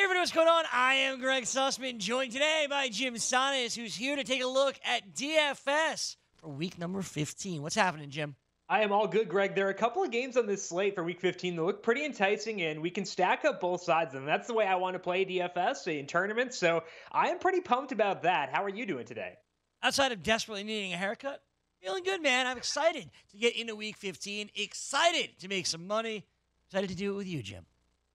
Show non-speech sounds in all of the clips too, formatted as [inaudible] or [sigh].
Hey everybody, what's going on? I am Gregg Sussman, joined today by Jim Sannes, who's here to take a look at DFS for week number 15. What's happening, Jim? I am all good, Gregg. There are a couple of games on this slate for week 15 that look pretty enticing, and we can stack up both sides of them. That's the way I want to play DFS in tournaments, so I am pretty pumped about that. How are you doing today? Outside of desperately needing a haircut, feeling good, man. I'm excited to get into week 15, excited to make some money, excited to do it with you, Jim.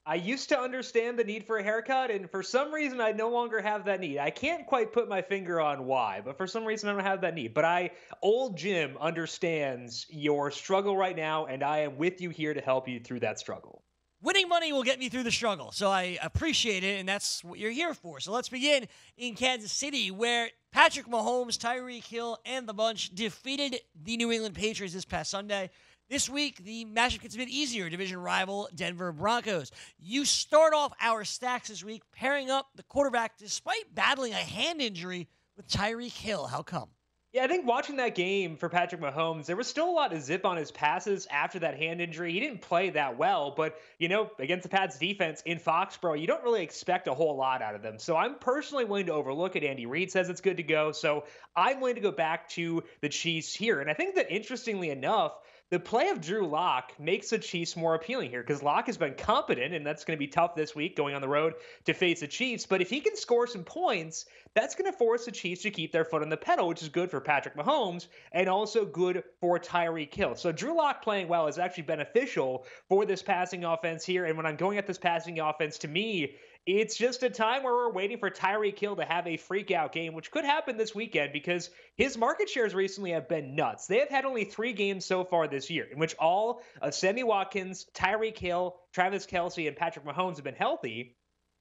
I used to understand the need for a haircut, and for some reason, I no longer have that need. I can't quite put my finger on why, but for some reason, I don't have that need. But I, old Jim, understands your struggle right now, and I am with you here to help you through that struggle. Winning money will get me through the struggle, so I appreciate it, and that's what you're here for. So let's begin in Kansas City, where Patrick Mahomes, Tyreek Hill, and the bunch defeated the New England Patriots this past Sunday. This week, the matchup gets a bit easier. Division rival Denver Broncos. You start off our stacks this week pairing up the quarterback despite battling a hand injury with Tyreek Hill. How come? Yeah, I think watching that game for Patrick Mahomes, there was still a lot of zip on his passes after that hand injury. He didn't play that well, but you know, against the Pats defense in Foxborough, you don't really expect a whole lot out of them. So I'm personally willing to overlook it. Andy Reid says it's good to go. So I'm willing to go back to the Chiefs here. And I think that interestingly enough, the play of Drew Lock makes the Chiefs more appealing here because Lock has been competent, and that's going to be tough this week going on the road to face the Chiefs. But if he can score some points, that's going to force the Chiefs to keep their foot on the pedal, which is good for Patrick Mahomes and also good for Tyreek Hill. So Drew Lock playing well is actually beneficial for this passing offense here. And when I'm going at this passing offense, to me, it's just a time where we're waiting for Tyreek Hill to have a freak out game, which could happen this weekend because his market shares recently have been nuts. They have had only three games so far this year in which all of Sammy Watkins, Tyreek Hill, Travis Kelce, and Patrick Mahomes have been healthy.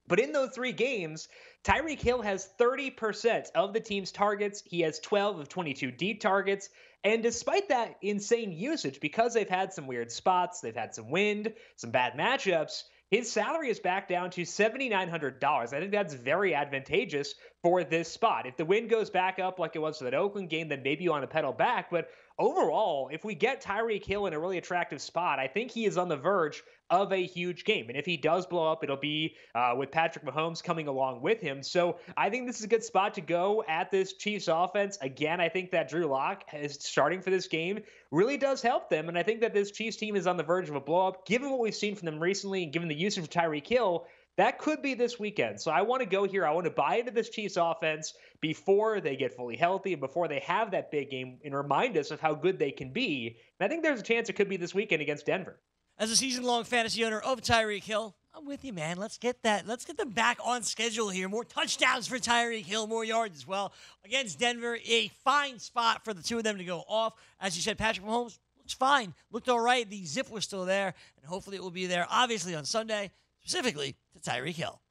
But in those three games, Tyreek Hill has 30% of the team's targets. He has 12 of 22 deep targets. And despite that insane usage, because they've had some weird spots, they've had some wind, some bad matchups, his salary is back down to $7,900. I think that's very advantageous for this spot. If the wind goes back up like it was for that Oakland game, then maybe you want to pedal back. But overall, if we get Tyreek Hill in a really attractive spot, I think he is on the verge of a huge game. And if he does blow up, it'll be uh, with Patrick Mahomes coming along with him. So I think this is a good spot to go at this Chiefs offense. Again, I think that Drew Lock is starting for this game really does help them. And I think that this Chiefs team is on the verge of a blow up. Given what we've seen from them recently and given the usage of Tyreek Hill, that could be this weekend. So I want to go here. I want to buy into this Chiefs offense before they get fully healthy and before they have that big game and remind us of how good they can be. And I think there's a chance it could be this weekend against Denver. As a season-long fantasy owner of Tyreek Hill, I'm with you, man. Let's get that. Let's get them back on schedule here. More touchdowns for Tyreek Hill, more yards as well against Denver. A fine spot for the two of them to go off. As you said, Patrick Mahomes looks fine, looked all right. The zip was still there, and hopefully it will be there. Obviously on Sunday, specifically to Tyreek Hill.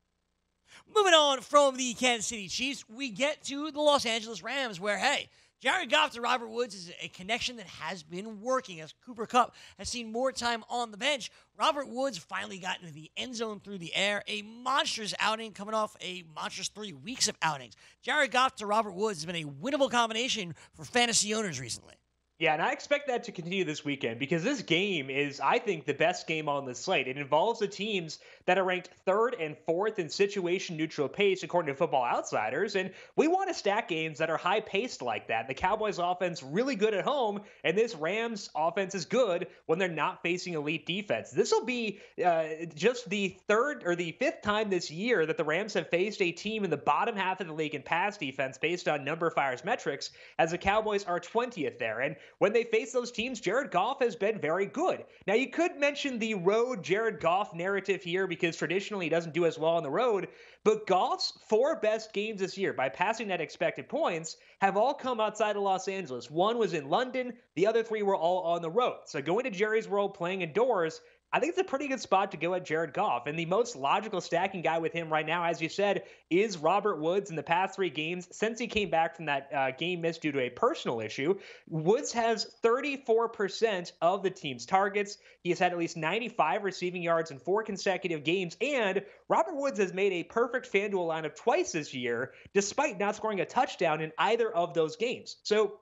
Moving on from the Kansas City Chiefs, we get to the Los Angeles Rams, where hey. Jared Goff to Robert Woods is a connection that has been working as Cooper Kupp has seen more time on the bench. Robert Woods finally got into the end zone through the air. A monstrous outing coming off a monstrous three weeks of outings. Jared Goff to Robert Woods has been a winnable combination for fantasy owners recently. Yeah, and I expect that to continue this weekend because this game is, I think, the best game on the slate. It involves the teams that are ranked third and fourth in situation neutral pace, according to Football Outsiders. And we want to stack games that are high paced like that. The Cowboys offense really good at home, and this Rams offense is good when they're not facing elite defense. This will be uh, just the third or the fifth time this year that the Rams have faced a team in the bottom half of the league in pass defense based on numberFire's metrics, as the Cowboys are 20th there. And when they face those teams, Jared Goff has been very good. Now, you could mention the road Jared Goff narrative here because traditionally he doesn't do as well on the road, but Goff's four best games this year by passing net expected points have all come outside of Los Angeles. One was in London, the other three were all on the road. So going to Jerry's World playing indoors I think it's a pretty good spot to go at Jared Goff. And the most logical stacking guy with him right now, as you said, is Robert Woods in the past three games since he came back from that uh, game missed due to a personal issue. Woods has 34% of the team's targets. He has had at least 95 receiving yards in four consecutive games. And Robert Woods has made a perfect FanDuel lineup twice this year, despite not scoring a touchdown in either of those games. So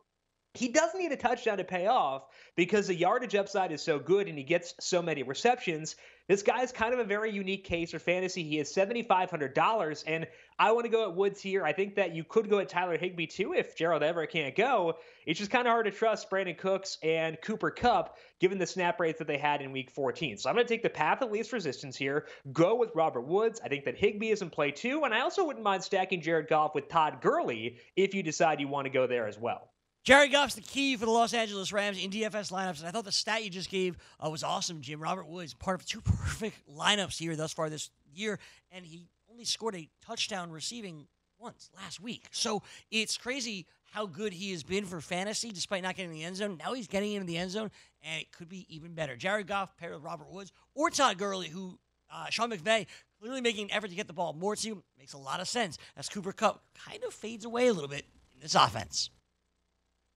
he doesn't need a touchdown to pay off because the yardage upside is so good and he gets so many receptions. This guy is kind of a very unique case for fantasy. He is $7,500, and I want to go at Woods here. I think that you could go at Tyler Higbee too if Gerald Everett can't go. It's just kind of hard to trust Brandin Cooks and Cooper Kupp given the snap rates that they had in week 14. So I'm going to take the path of least resistance here, go with Robert Woods. I think that Higbee is in play too, and I also wouldn't mind stacking Jared Goff with Todd Gurley if you decide you want to go there as well. Jared Goff's the key for the Los Angeles Rams in DFS lineups, and I thought the stat you just gave uh, was awesome, Jim. Robert Woods, part of two [laughs] perfect lineups here thus far this year, and he only scored a touchdown receiving once last week. So it's crazy how good he has been for fantasy despite not getting in the end zone. Now he's getting into the end zone, and it could be even better. Jared Goff paired with Robert Woods or Todd Gurley, who uh, Sean McVay clearly making an effort to get the ball more to makes a lot of sense as Cooper Kupp kind of fades away a little bit in this offense.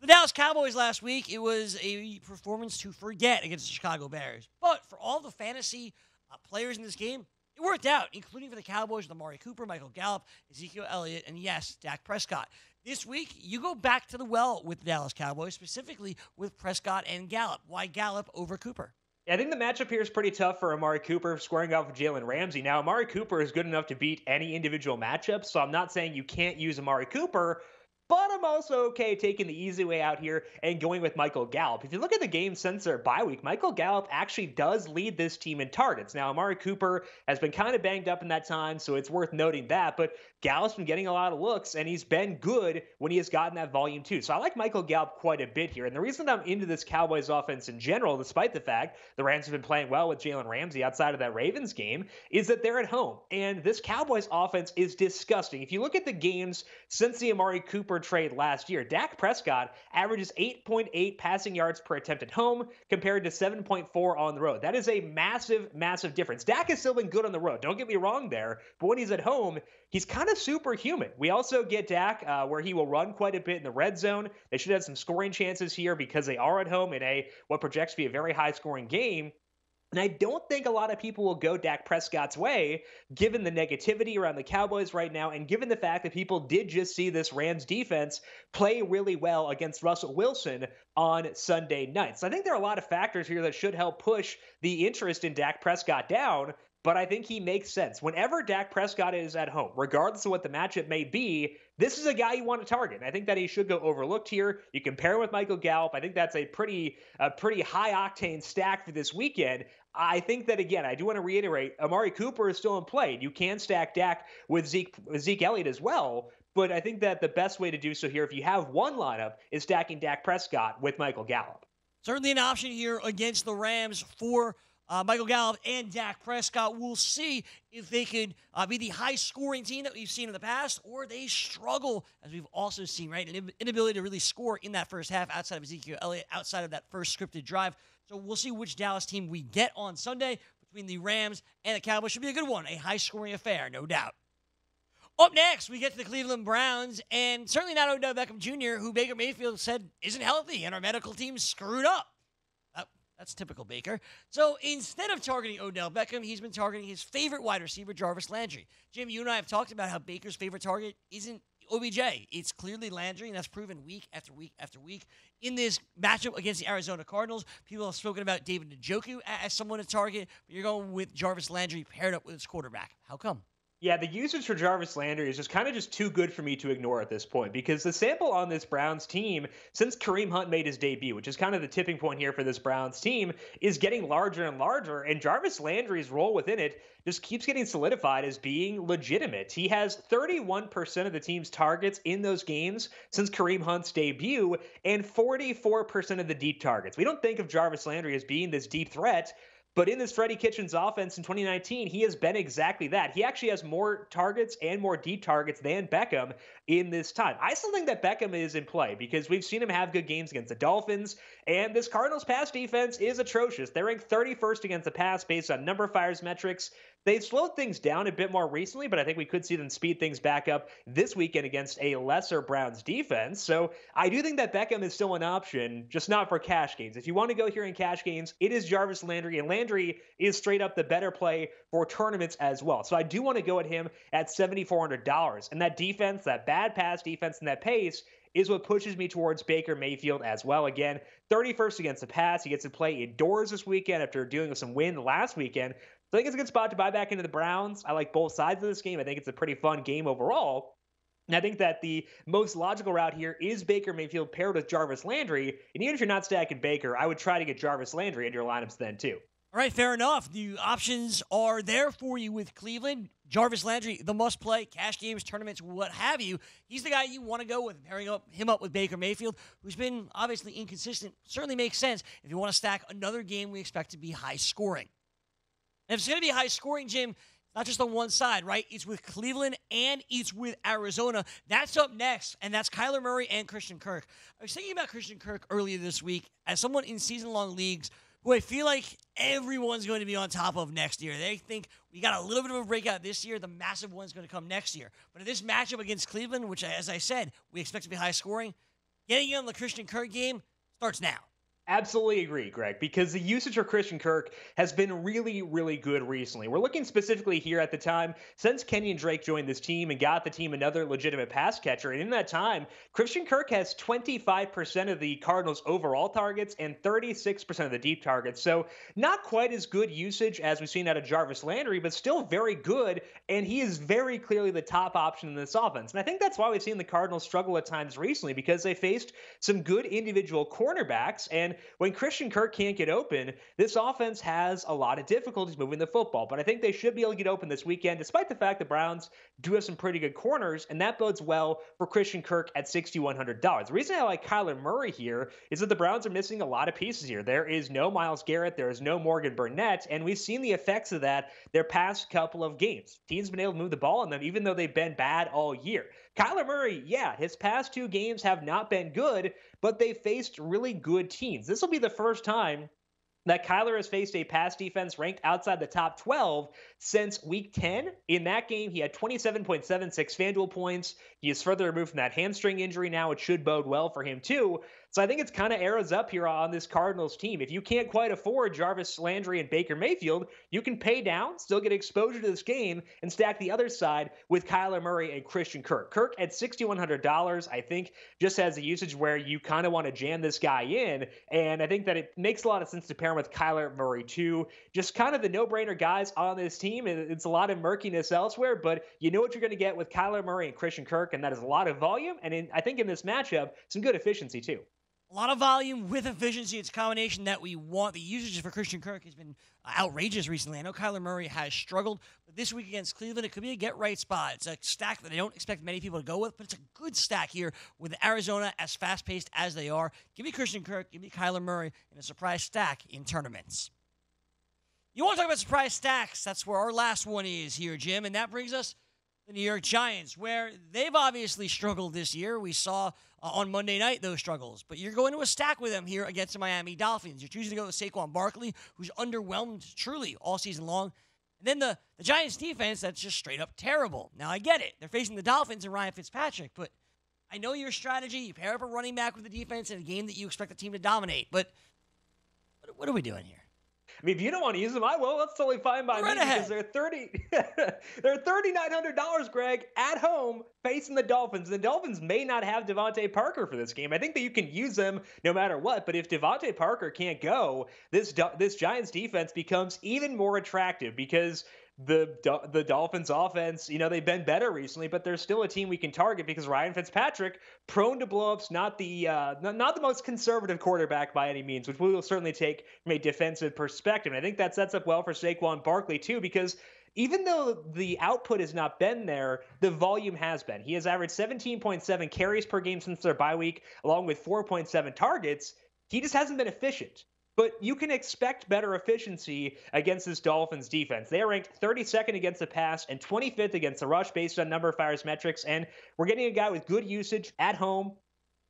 The Dallas Cowboys last week, it was a performance to forget against the Chicago Bears. But for all the fantasy uh, players in this game, it worked out, including for the Cowboys with Amari Cooper, Michael Gallup, Ezekiel Elliott, and yes, Dak Prescott. This week, you go back to the well with the Dallas Cowboys, specifically with Prescott and Gallup. Why Gallup over Cooper? I think the matchup here is pretty tough for Amari Cooper squaring off with Jalen Ramsey. Now, Amari Cooper is good enough to beat any individual matchup, so I'm not saying you can't use Amari Cooper, but I'm also okay taking the easy way out here and going with Michael Gallup. If you look at the game since their bye week, Michael Gallup actually does lead this team in targets. Now, Amari Cooper has been kind of banged up in that time, so it's worth noting that. But Gallup's been getting a lot of looks, and he's been good when he has gotten that volume too. So I like Michael Gallup quite a bit here. And the reason I'm into this Cowboys offense in general, despite the fact the Rams have been playing well with Jalen Ramsey outside of that Ravens game, is that they're at home. And this Cowboys offense is disgusting. If you look at the games since the Amari Cooper trade last year, Dak Prescott averages 8.8 passing yards per attempt at home compared to 7.4 on the road. That is a massive, massive difference. Dak has still been good on the road. Don't get me wrong there. But when he's at home, he's kind of superhuman. We also get Dak uh, where he will run quite a bit in the red zone. They should have some scoring chances here because they are at home in a what projects to be a very high scoring game. And I don't think a lot of people will go Dak Prescott's way, given the negativity around the Cowboys right now, and given the fact that people did just see this Rams defense play really well against Russell Wilson on Sunday night. So I think there are a lot of factors here that should help push the interest in Dak Prescott down but I think he makes sense. Whenever Dak Prescott is at home, regardless of what the matchup may be, this is a guy you want to target. I think that he should go overlooked here. You compare him with Michael Gallup. I think that's a pretty, a pretty high octane stack for this weekend. I think that again, I do want to reiterate, Amari Cooper is still in play. You can stack Dak with Zeke, Zeke Elliott as well. But I think that the best way to do so here, if you have one lineup, is stacking Dak Prescott with Michael Gallup. Certainly an option here against the Rams for uh, Michael Gallup and Dak Prescott. We'll see if they could uh, be the high scoring team that we've seen in the past, or they struggle, as we've also seen, right? An inability to really score in that first half outside of Ezekiel Elliott, outside of that first scripted drive. So we'll see which Dallas team we get on Sunday between the Rams and the Cowboys. Should be a good one, a high scoring affair, no doubt. Up next, we get to the Cleveland Browns, and certainly not Odell Beckham Jr., who Baker Mayfield said isn't healthy, and our medical team screwed up. Oh, that's typical Baker. So instead of targeting Odell Beckham, he's been targeting his favorite wide receiver, Jarvis Landry. Jim, you and I have talked about how Baker's favorite target isn't OBJ. It's clearly Landry, and that's proven week after week after week. In this matchup against the Arizona Cardinals, people have spoken about David Njoku as someone to target, but you're going with Jarvis Landry paired up with his quarterback. How come? Yeah, the usage for Jarvis Landry is just kind of just too good for me to ignore at this point because the sample on this Browns team since Kareem Hunt made his debut, which is kind of the tipping point here for this Browns team, is getting larger and larger, and Jarvis Landry's role within it just keeps getting solidified as being legitimate. He has 31% of the team's targets in those games since Kareem Hunt's debut and 44% of the deep targets. We don't think of Jarvis Landry as being this deep threat, but in this Freddie Kitchens offense in 2019, he has been exactly that. He actually has more targets and more deep targets than Beckham in this time. I still think that Beckham is in play because we've seen him have good games against the Dolphins, and this Cardinals pass defense is atrocious. They're ranked 31st against the pass based on numberFire's metrics. They've slowed things down a bit more recently, but I think we could see them speed things back up this weekend against a lesser Browns defense. So I do think that Beckham is still an option, just not for cash gains. If you want to go here in cash gains, it is Jarvis Landry, and Landry is straight up the better play for tournaments as well. So I do want to go at him at $7,400. And that defense, that bad pass defense, and that pace is what pushes me towards Baker Mayfield as well. Again, 31st against the pass. He gets to play indoors this weekend after doing some win last weekend. So I think it's a good spot to buy back into the Browns. I like both sides of this game. I think it's a pretty fun game overall. And I think that the most logical route here is Baker Mayfield paired with Jarvis Landry. And even if you're not stacking Baker, I would try to get Jarvis Landry in your lineups then too. All right, fair enough. The options are there for you with Cleveland. Jarvis Landry, the must play, cash games, tournaments, what have you. He's the guy you want to go with. Pairing up him up with Baker Mayfield, who's been obviously inconsistent, certainly makes sense if you want to stack another game we expect to be high scoring. And if it's going to be a high scoring, Jim, not just on one side, right? It's with Cleveland and it's with Arizona. That's up next, and that's Kyler Murray and Christian Kirk. I was thinking about Christian Kirk earlier this week as someone in season long leagues who I feel like everyone's going to be on top of next year. They think we got a little bit of a breakout this year. The massive one's going to come next year. But in this matchup against Cleveland, which, as I said, we expect to be high scoring, getting in on the Christian Kirk game starts now. Absolutely agree, Gregg, because the usage for Christian Kirk has been really, really good recently. We're looking specifically here at the time since Kenyan Drake joined this team and got the team another legitimate pass catcher. And in that time, Christian Kirk has 25% of the Cardinals' overall targets and 36% of the deep targets. So not quite as good usage as we've seen out of Jarvis Landry, but still very good. And he is very clearly the top option in this offense. And I think that's why we've seen the Cardinals struggle at times recently because they faced some good individual cornerbacks and when Christian Kirk can't get open, this offense has a lot of difficulties moving the football. But I think they should be able to get open this weekend, despite the fact the Browns do have some pretty good corners, and that bodes well for Christian Kirk at $6,100. The reason I like Kyler Murray here is that the Browns are missing a lot of pieces here. There is no Myles Garrett, there is no Morgan Burnett, and we've seen the effects of that their past couple of games. Teams have been able to move the ball on them, even though they've been bad all year. Kyler Murray, yeah, his past two games have not been good, but they faced really good teams. This will be the first time that Kyler has faced a pass defense ranked outside the top 12 since week 10. In that game, he had 27.76 FanDuel points. He is further removed from that hamstring injury now. It should bode well for him, too. So I think it's kind of arrows up here on this Cardinals team. If you can't quite afford Jarvis Landry and Baker Mayfield, you can pay down, still get exposure to this game, and stack the other side with Kyler Murray and Christian Kirk. Kirk at $6,100, I think, just has a usage where you kind of want to jam this guy in. And I think that it makes a lot of sense to pair him with Kyler Murray, too. Just kind of the no brainer guys on this team. It's a lot of murkiness elsewhere, but you know what you're going to get with Kyler Murray and Christian Kirk, and that is a lot of volume. And in, I think in this matchup, some good efficiency, too. A lot of volume with efficiency. It's a combination that we want. The usage for Christian Kirk has been uh, outrageous recently. I know Kyler Murray has struggled, but this week against Cleveland, it could be a get right spot. It's a stack that I don't expect many people to go with, but it's a good stack here with Arizona as fast paced as they are. Give me Christian Kirk, give me Kyler Murray in a surprise stack in tournaments. You want to talk about surprise stacks? That's where our last one is here, Jim, and that brings us the New York Giants, where they've obviously struggled this year. We saw uh, on Monday night those struggles, but you're going to a stack with them here against the Miami Dolphins. You're choosing to go with Saquon Barkley, who's underwhelmed truly all season long. And then the, the Giants defense, that's just straight up terrible. Now, I get it. They're facing the Dolphins and Ryan Fitzpatrick, but I know your strategy. You pair up a running back with the defense in a game that you expect the team to dominate, but what, what are we doing here? I mean, if you don't want to use them, I will. That's totally fine by right me ahead. because they're thirty. [laughs] they're thirty nine hundred dollars, Gregg, at home facing the Dolphins. The Dolphins may not have DeVante Parker for this game. I think that you can use them no matter what. But if DeVante Parker can't go, this this Giants defense becomes even more attractive because the the Dolphins offense, you know, they've been better recently, but they're still a team we can target because Ryan Fitzpatrick, prone to blowups, not the uh, not, the most conservative quarterback by any means, which we will certainly take from a defensive perspective. And I think that sets up well for Saquon Barkley too, because even though the output has not been there, the volume has been. He has averaged 17.7 carries per game since their bye week, along with 4.7 targets. He just hasn't been efficient but you can expect better efficiency against this Dolphins defense. They are ranked 32nd against the pass and 25th against the rush based on number of fires metrics. And we're getting a guy with good usage at home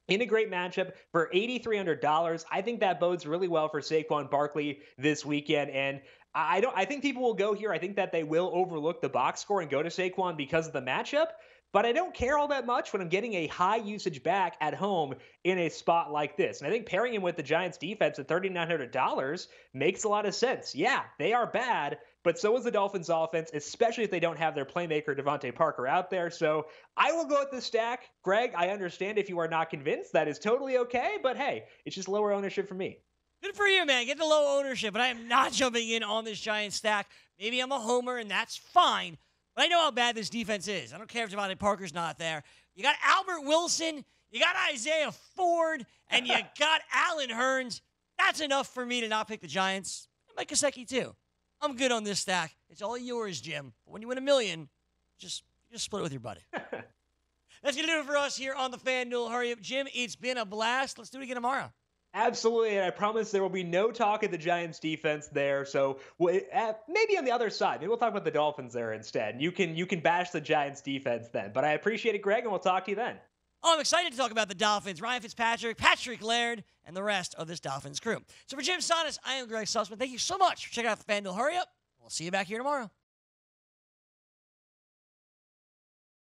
in a great matchup for $8,300. I think that bodes really well for Saquon Barkley this weekend. And I don't I think people will go here. I think that they will overlook the box score and go to Saquon because of the matchup but I don't care all that much when I'm getting a high usage back at home in a spot like this. And I think pairing him with the Giants defense at $3,900 makes a lot of sense. Yeah, they are bad, but so is the Dolphins offense, especially if they don't have their playmaker DeVante Parker out there. So I will go with the stack. Gregg, I understand if you are not convinced. That is totally okay, but hey, it's just lower ownership for me. Good for you, man. Get the low ownership, but I am not [laughs] jumping in on this giant stack. Maybe I'm a homer, and that's fine. But I know how bad this defense is. I don't care if DeVante Parker's not there. You got Albert Wilson, you got Isaiah Ford, and you [laughs] got Allen Hurns. That's enough for me to not pick the Giants. And Mike Gesicki, too. I'm good on this stack. It's all yours, Jim. But when you win a million, just just split it with your buddy. [laughs] That's gonna do it for us here on the FanDuel Hurry Up, Jim. It's been a blast. Let's do it again tomorrow. Absolutely, and I promise there will be no talk of the Giants' defense there. So uh, maybe on the other side, maybe we'll talk about the Dolphins there instead. You can you can bash the Giants' defense then. But I appreciate it, Gregg, and we'll talk to you then. Oh, I'm excited to talk about the Dolphins, Ryan Fitzpatrick, Patrick Laird, and the rest of this Dolphins crew. So for Jim Sannes, I am Gregg Sussman. Thank you so much for checking out the FanDuel Hurry Up. We'll see you back here tomorrow.